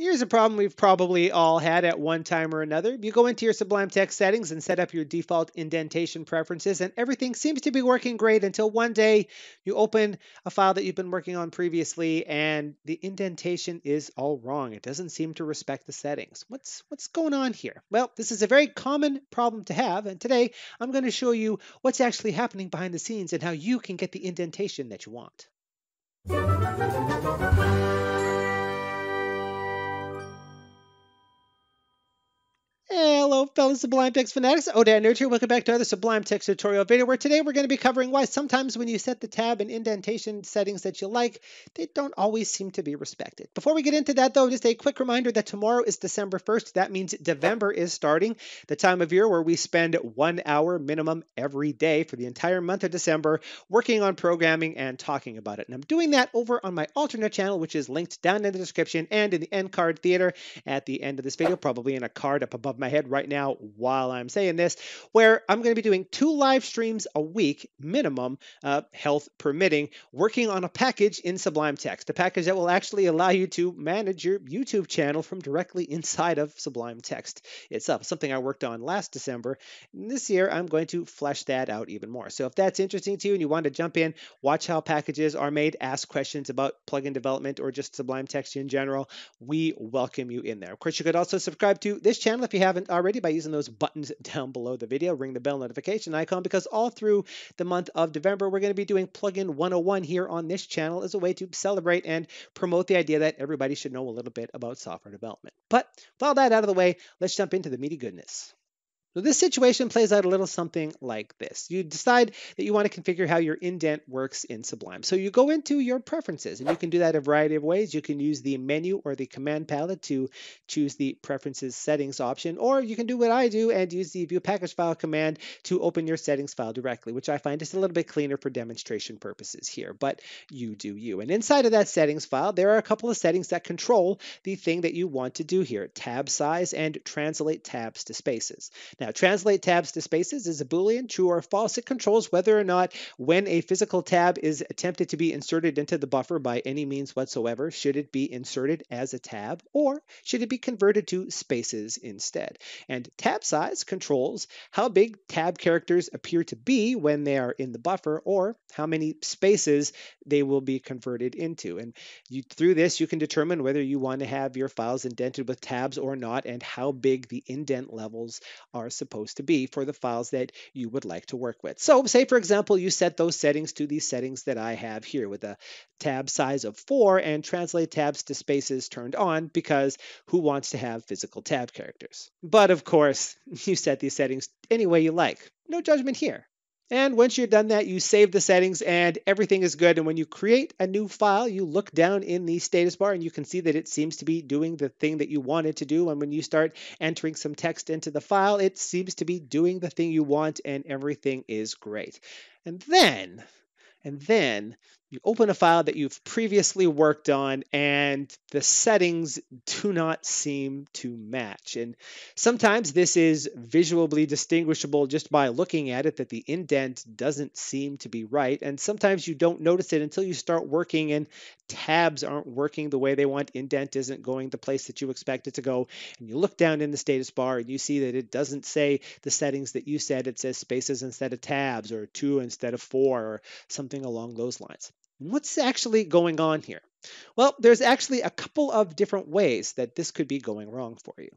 Here's a problem we've probably all had at one time or another. You go into your Sublime Text settings and set up your default indentation preferences, and everything seems to be working great until one day you open a file that you've been working on previously and the indentation is all wrong. It doesn't seem to respect the settings. What's, what's going on here? Well, this is a very common problem to have, and today I'm going to show you what's actually happening behind the scenes and how you can get the indentation that you want. Hello, fellow Sublime Text fanatics. OdatNurd here. Welcome back to another Sublime Text tutorial video where today we're going to be covering why sometimes when you set the tab and indentation settings that you like, they don't always seem to be respected. Before we get into that though, just a quick reminder that tomorrow is December 1st. That means Devember is starting, the time of year where we spend one hour minimum every day for the entire month of December working on programming and talking about it. And I'm doing that over on my alternate channel, which is linked down in the description and in the end card theater at the end of this video, probably in a card up above my head right now while I'm saying this, where I'm going to be doing two live streams a week, minimum, uh, health permitting, working on a package in Sublime Text, a package that will actually allow you to manage your YouTube channel from directly inside of Sublime Text itself. Something I worked on last December. And this year, I'm going to flesh that out even more. So if that's interesting to you and you want to jump in, watch how packages are made, ask questions about plugin development or just Sublime Text in general, we welcome you in there. Of course, you could also subscribe to this channel if you haven't already by using those buttons down below the video. Ring the bell notification icon because all through the month of November, we're going to be doing Plugin 101 here on this channel as a way to celebrate and promote the idea that everybody should know a little bit about software development. But with all that out of the way, let's jump into the meaty goodness. So this situation plays out a little something like this. You decide that you want to configure how your indent works in Sublime. So you go into your preferences, and you can do that a variety of ways. You can use the menu or the command palette to choose the preferences settings option, or you can do what I do and use the view package file command to open your settings file directly, which I find is a little bit cleaner for demonstration purposes here, but you do you. And inside of that settings file, there are a couple of settings that control the thing that you want to do here, tab size and translate tabs to spaces. Now, translate tabs to spaces is a Boolean, true or false. It controls whether or not when a physical tab is attempted to be inserted into the buffer by any means whatsoever, should it be inserted as a tab or should it be converted to spaces instead. And tab size controls how big tab characters appear to be when they are in the buffer or how many spaces they will be converted into. And you, through this, you can determine whether you want to have your files indented with tabs or not and how big the indent levels are are supposed to be for the files that you would like to work with. So say, for example, you set those settings to these settings that I have here with a tab size of 4 and translate tabs to spaces turned on because who wants to have physical tab characters? But of course, you set these settings any way you like. No judgment here. And once you've done that, you save the settings and everything is good. And when you create a new file, you look down in the status bar and you can see that it seems to be doing the thing that you want it to do. And when you start entering some text into the file, it seems to be doing the thing you want and everything is great. And then, and then you open a file that you've previously worked on and the settings do not seem to match. And sometimes this is visually distinguishable just by looking at it that the indent doesn't seem to be right. And sometimes you don't notice it until you start working and tabs aren't working the way they want, indent isn't going the place that you expect it to go. And you look down in the status bar and you see that it doesn't say the settings that you said, it says spaces instead of tabs or two instead of four or something along those lines. What's actually going on here? Well, there's actually a couple of different ways that this could be going wrong for you.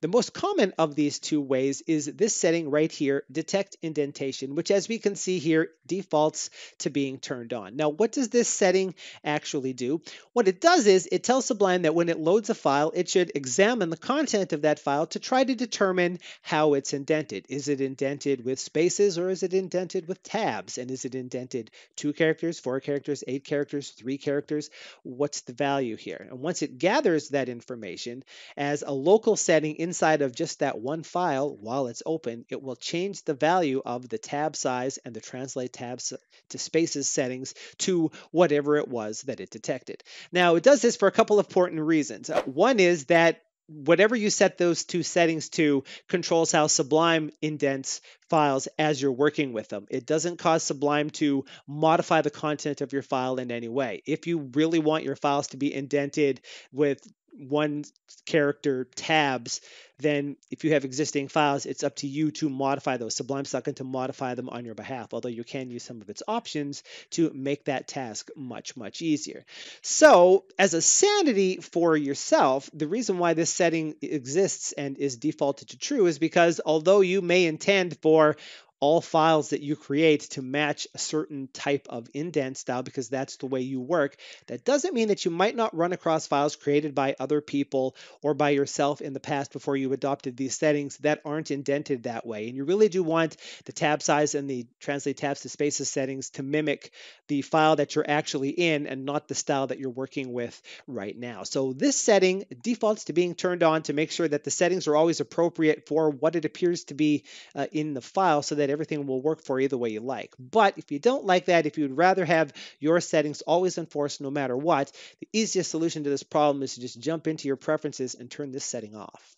The most common of these two ways is this setting right here, detect indentation, which as we can see here defaults to being turned on. Now, what does this setting actually do? What it does is it tells Sublime that when it loads a file, it should examine the content of that file to try to determine how it's indented. Is it indented with spaces or is it indented with tabs? And is it indented two characters, four characters, eight characters, three characters? What's the value here? And once it gathers that information as a local setting inside of just that one file while it's open, it will change the value of the tab size and the translate tabs to spaces settings to whatever it was that it detected. Now, it does this for a couple of important reasons. Uh, one is that whatever you set those two settings to controls how Sublime indents files as you're working with them. It doesn't cause Sublime to modify the content of your file in any way. If you really want your files to be indented with one character tabs, then if you have existing files, it's up to you to modify those. Sublime's not going to modify them on your behalf, although you can use some of its options to make that task much, much easier. So as a sanity for yourself, the reason why this setting exists and is defaulted to true is because although you may intend for all files that you create to match a certain type of indent style because that's the way you work. That doesn't mean that you might not run across files created by other people or by yourself in the past before you adopted these settings that aren't indented that way. And you really do want the tab size and the translate tabs to spaces settings to mimic the file that you're actually in and not the style that you're working with right now. So this setting defaults to being turned on to make sure that the settings are always appropriate for what it appears to be uh, in the file so that that everything will work for you the way you like. But if you don't like that, if you'd rather have your settings always enforced no matter what, the easiest solution to this problem is to just jump into your preferences and turn this setting off.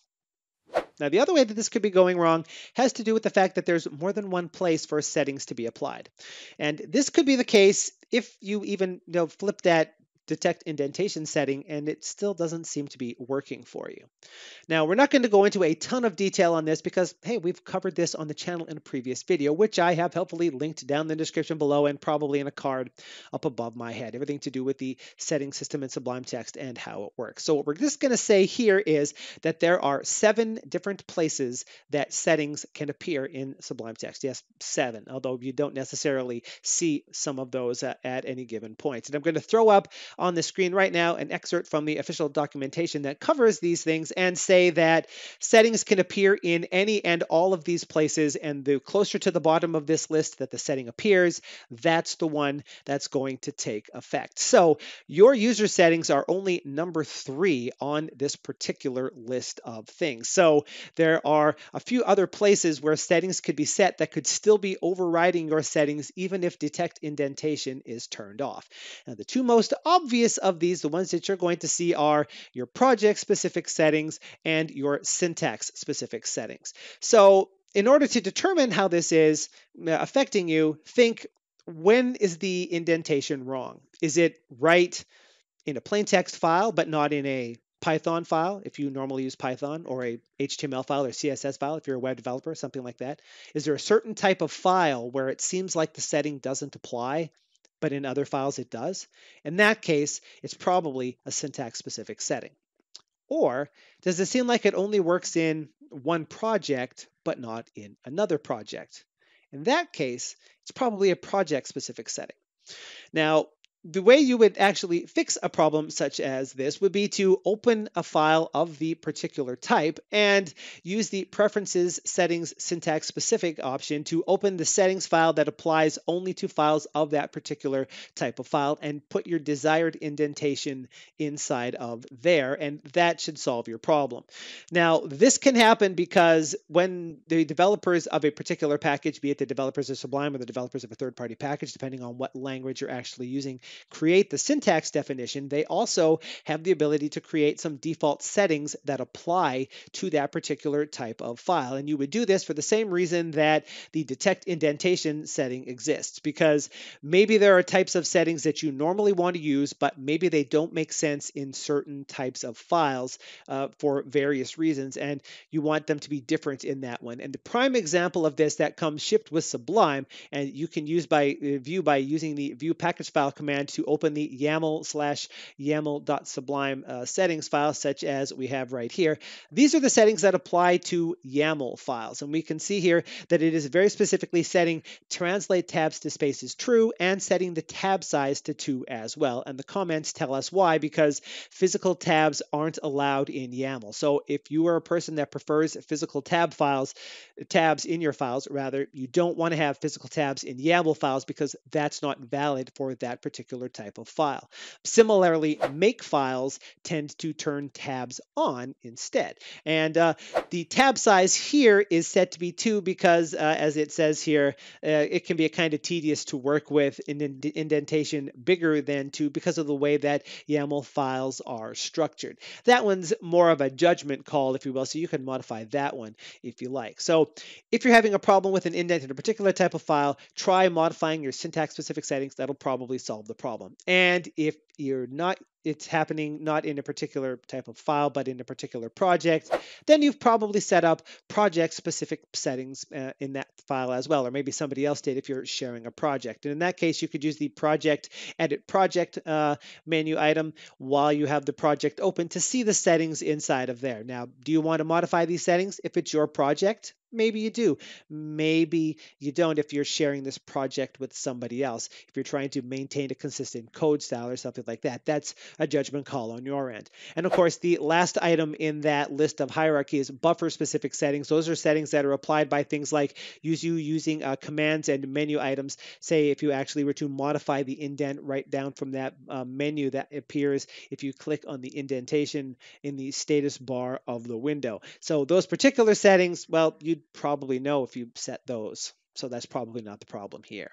Now, the other way that this could be going wrong has to do with the fact that there's more than one place for settings to be applied. And this could be the case if you even you know, flip that detect indentation setting and it still doesn't seem to be working for you. Now, we're not going to go into a ton of detail on this because, hey, we've covered this on the channel in a previous video, which I have helpfully linked down in the description below and probably in a card up above my head. Everything to do with the setting system in Sublime Text and how it works. So what we're just going to say here is that there are seven different places that settings can appear in Sublime Text. Yes, seven, although you don't necessarily see some of those at, at any given point. And I'm going to throw up on the screen right now an excerpt from the official documentation that covers these things and say that settings can appear in any and all of these places. And the closer to the bottom of this list that the setting appears, that's the one that's going to take effect. So your user settings are only number three on this particular list of things. So there are a few other places where settings could be set that could still be overriding your settings even if detect indentation is turned off. Now the two most obvious obvious of these, the ones that you're going to see are your project specific settings and your syntax specific settings. So in order to determine how this is uh, affecting you, think when is the indentation wrong? Is it right in a plain text file, but not in a Python file if you normally use Python, or a HTML file or CSS file if you're a web developer, something like that? Is there a certain type of file where it seems like the setting doesn't apply but in other files it does. In that case, it's probably a syntax specific setting. Or does it seem like it only works in one project, but not in another project? In that case, it's probably a project specific setting. Now, the way you would actually fix a problem such as this would be to open a file of the particular type and use the preferences settings syntax specific option to open the settings file that applies only to files of that particular type of file and put your desired indentation inside of there and that should solve your problem. Now this can happen because when the developers of a particular package, be it the developers of Sublime or the developers of a third-party package, depending on what language you're actually using, create the syntax definition, they also have the ability to create some default settings that apply to that particular type of file. And you would do this for the same reason that the detect indentation setting exists, because maybe there are types of settings that you normally want to use, but maybe they don't make sense in certain types of files uh, for various reasons, and you want them to be different in that one. And the prime example of this that comes shipped with Sublime, and you can use by uh, view by using the view package file command command to open the YAML slash YAML.sublime uh, settings file, such as we have right here. These are the settings that apply to YAML files. And we can see here that it is very specifically setting translate tabs to spaces true and setting the tab size to 2 as well. And the comments tell us why, because physical tabs aren't allowed in YAML. So if you are a person that prefers physical tab files, tabs in your files, rather, you don't want to have physical tabs in YAML files because that's not valid for that particular particular type of file. Similarly, make files tend to turn tabs on instead. And uh, the tab size here is set to be 2 because, uh, as it says here, uh, it can be a kind of tedious to work with in indentation bigger than 2 because of the way that YAML files are structured. That one's more of a judgment call, if you will, so you can modify that one if you like. So if you're having a problem with an indent in a particular type of file, try modifying your syntax specific settings. That'll probably solve the problem. And if you're not it's happening not in a particular type of file, but in a particular project, then you've probably set up project specific settings uh, in that file as well, or maybe somebody else did if you're sharing a project. And in that case, you could use the project edit project uh, menu item while you have the project open to see the settings inside of there. Now, do you want to modify these settings if it's your project? Maybe you do. Maybe you don't if you're sharing this project with somebody else. If you're trying to maintain a consistent code style or something like that, that's a judgment call on your end. And of course, the last item in that list of hierarchy is buffer specific settings. Those are settings that are applied by things like use you using uh, commands and menu items. Say if you actually were to modify the indent right down from that uh, menu that appears if you click on the indentation in the status bar of the window. So those particular settings, well, you probably know if you set those. So that's probably not the problem here.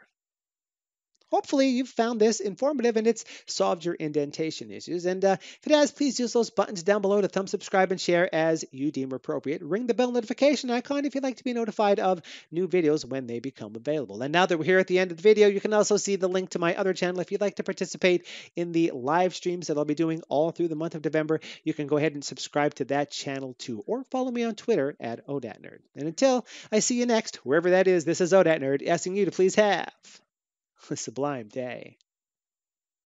Hopefully you've found this informative and it's solved your indentation issues. And uh, if it has, please use those buttons down below to thumb subscribe and share as you deem appropriate. Ring the bell notification icon if you'd like to be notified of new videos when they become available. And now that we're here at the end of the video, you can also see the link to my other channel if you'd like to participate in the live streams that I'll be doing all through the month of November. You can go ahead and subscribe to that channel too, or follow me on Twitter at OdatNurd. And until I see you next, wherever that is, this is OdatNurd asking you to please have a sublime day.